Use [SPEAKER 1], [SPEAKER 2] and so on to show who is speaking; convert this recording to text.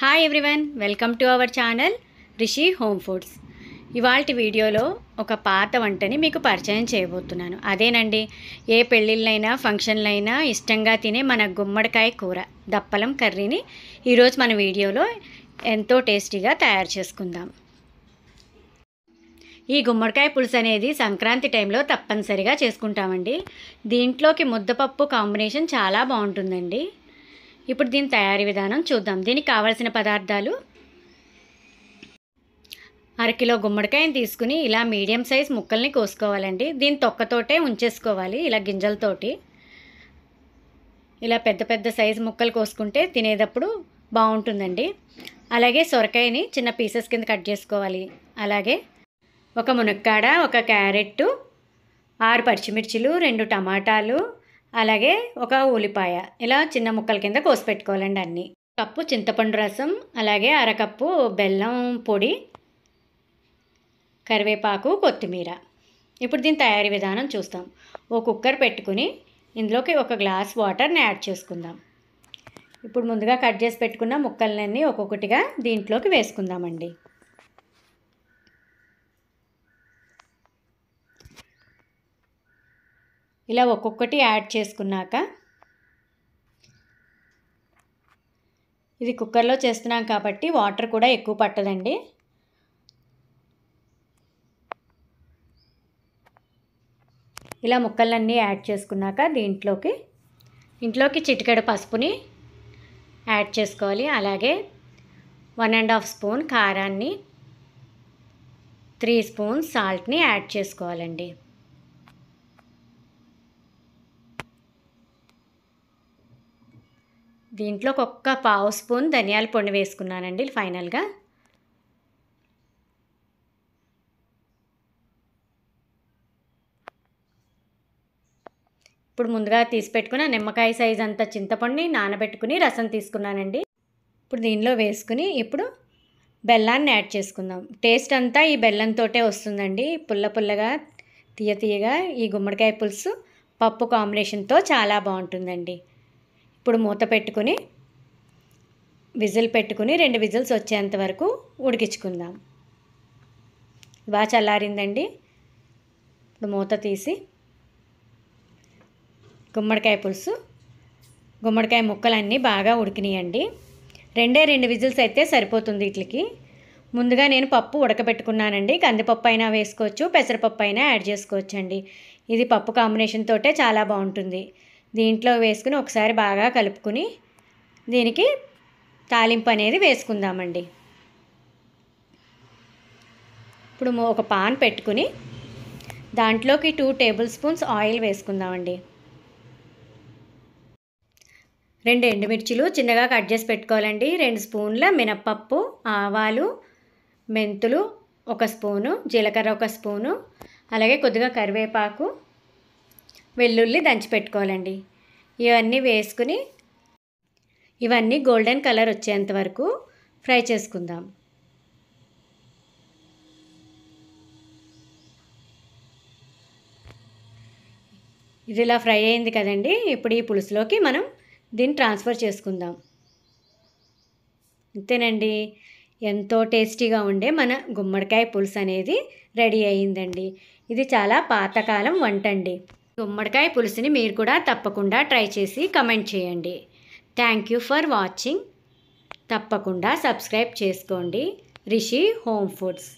[SPEAKER 1] Hi everyone welcome to our channel Rishi home foods ఇవాళ వీడియోలో ఒక పాత వంటని మీకు పరిచయం చేయబోతున్నాను. అదేనండి ఏ పెళ్ళిళ్ళైనా ఫంక్షన్లైనా ఇష్టంగా తినే మన గుమ్మడికాయ కూర దప్పలం కర్రీని ఈరోజు మన వీడియోలో ఎంతో టేస్టీగా తయారు చేసుకుందాం. ఈ గుమ్మడికాయ పులుసు అనేది సంక్రాంతి టైంలో తప్పనిసరిగా చేసుకుంటామండి. దీంట్లోకి ముద్దపప్పు కాంబినేషన్ చాలా బాగుంటుందండి. ఇప్పుడు దీని తయారీ విధానం చూద్దాం. దీనికి కావాల్సిన పదార్థాలు? అరకిలో గుమ్మడికాయని తీసుకుని ఇలా మీడియం సైజ్ ముక్కల్ని కోసుకోవాలండి. దీని తొక్కతోటే ఉంచేసుకోవాలి ఇలా గింజలతోటి. ఇలా పెద్ద పెద్ద సైజు ముక్కలు కోసుకుంటే తినేటప్పుడు బాగుంటుందండి. అలాగే సొరకాయని చిన్న పీసెస్ కింద కట్ చేసుకోవాలి. అలాగే ఒక మునక్కాడ ఒక క్యారెట్ ఆరు పచ్చిమిర్చిలు రెండు టమాటాలు అలాగే ఒక ఉల్లిపాయ. ఇలా చిన్న ముక్కల కింద కోసి పెట్టుకోవాలండి అన్నీ. కప్పు చింతపండు రసం అలాగే అరకప్పు బెల్లం పొడి కరివేపాకు కొత్తిమీర. ఇప్పుడు దీని తయారీ విధానం చూస్తాం. ఓ కుక్కర్ పెట్టుకుని ఇందులోకి ఒక గ్లాస్ వాటర్ని యాడ్ చేసుకుందాం. ఇప్పుడు ముందుగా కట్ చేసి పెట్టుకున్న ముక్కలన్నీ ఒక్కొక్కటిగా దీంట్లోకి వేసుకుందామండి. ఇలా ఒక్కొక్కటి యాడ్ చేసుకున్నాక ఇది కుక్కర్లో చేస్తున్నాం కాబట్టి వాటర్ కూడా ఎక్కువ పట్టదండి. ఇలా ముక్కలన్నీ యాడ్ చేసుకున్నాక దీంట్లోకి ఇంట్లోకి చిటికెడ పసుపుని యాడ్ చేసుకోవాలి. అలాగే వన్ అండ్ హాఫ్ స్పూన్ కారాన్ని త్రీ స్పూన్ సాల్ట్ని యాడ్ చేసుకోవాలండి. దీంట్లో ఒక్క పావు స్పూన్ ధనియాల పొడి వేసుకున్నానండి ఫైనల్గా. ఇప్పుడు ముందుగా తీసి పెట్టుకున్న నిమ్మకాయ సైజ్ అంత చింతపండుని నానబెట్టుకుని రసం తీసుకున్నానండి. ఇప్పుడు దీనిలో వేసుకుని ఇప్పుడు బెల్లాన్ని యాడ్ చేసుకుందాం. టేస్ట్ అంతా ఈ బెల్లంతోటే వస్తుందండి. పుల్ల పుల్లగా తీయ తీయగా ఈ గుమ్మడికాయ పులుసు పప్పు కాంబినేషన్తో చాలా బాగుంటుందండి. ఇప్పుడు మూత పెట్టుకుని విజిల్ పెట్టుకుని రెండు విజిల్స్ వచ్చేంత వరకు ఉడికించుకుందాం. బాగా చల్లారిందండి. ఇప్పుడు మూత తీసి గుమ్మడికాయ పులుసు గుమ్మడికాయ ముక్కలన్నీ బాగా ఉడికినాయండి. రెండే రెండు విజిల్స్ అయితే సరిపోతుంది వీటికి. ముందుగా నేను పప్పు ఉడకబెట్టుకున్నానండి. కందిపప్పు అయినా వేసుకోవచ్చు పెసరపప్పు అయినా యాడ్ చేసుకోవచ్చండి. ఇది పప్పు కాంబినేషన్ తోటే చాలా బాగుంటుంది. దీంట్లో వేసుకుని ఒకసారి బాగా కలుపుకుని దీనికి తాలింపు అనేది వేసుకుందామండి. ఇప్పుడు ఒక పాన్ పెట్టుకుని దాంట్లోకి టూ టేబుల్ స్పూన్స్ ఆయిల్ వేసుకుందామండి. రెండు ఎండుమిర్చిలు చిన్నగా కట్ చేసి పెట్టుకోవాలండి. రెండు స్పూన్ల మినప్పప్పు ఆవాలు మెంతులు ఒక స్పూను జీలకర్ర ఒక స్పూను అలాగే కొద్దిగా కరివేపాకు వెల్లుల్లి దంచి పెట్టుకోవాలండి ఇవన్నీ వేసుకుని ఇవన్నీ గోల్డెన్ కలర్ వచ్చేంత వరకు ఫ్రై చేసుకుందాం. ఇది ఇలా ఫ్రై అయింది కదండి. ఇప్పుడు ఈ పులుసులోకి మనం దీన్ని ట్రాన్స్ఫర్ చేసుకుందాం. అంతేనండి. ఎంతో టేస్టీగా ఉండే మన గుమ్మడికాయ పులుసు అనేది రెడీ అయ్యిందండి ఇది చాలా పాతకాలం వంట అండి గుమ్మడికాయ పులుసుని మీరు కూడా తప్పకుండా ట్రై చేసి కమెంట్ చేయండి. థ్యాంక్ యూ ఫర్ వాచింగ్ తప్పకుండా సబ్స్క్రైబ్ చేసుకోండి. Rishi home foods.